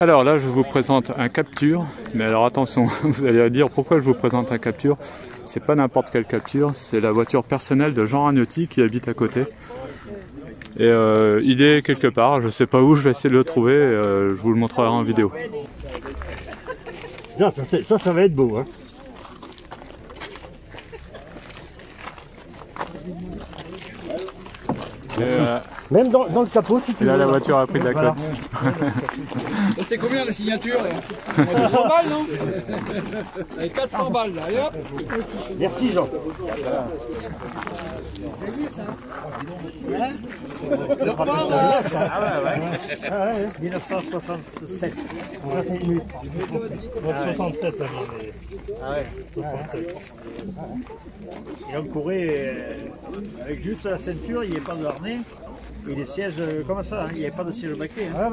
Alors là, je vous présente un capture, mais alors attention, vous allez dire pourquoi je vous présente un capture? C'est pas n'importe quelle capture, c'est la voiture personnelle de Jean Ragnotti qui habite à côté. Et euh, il est quelque part, je sais pas où, je vais essayer de le trouver, euh, je vous le montrerai en vidéo. Ça, ça, va être beau. Hein. Euh, Même dans, dans le capot, si tu et là, veux. la voiture a pris de la Voilà. Et C'est combien la signature là 200 balles non Avec 400 balles là, et hop Merci Jean. Ah ouais, ouais. 1967. 68. 67 Ah ouais, 67. Et on courait euh, avec juste la ceinture, il n'y avait pas de harnais. Et les sièges euh, comme ça, hein, il n'y avait pas de siège baquet. hein.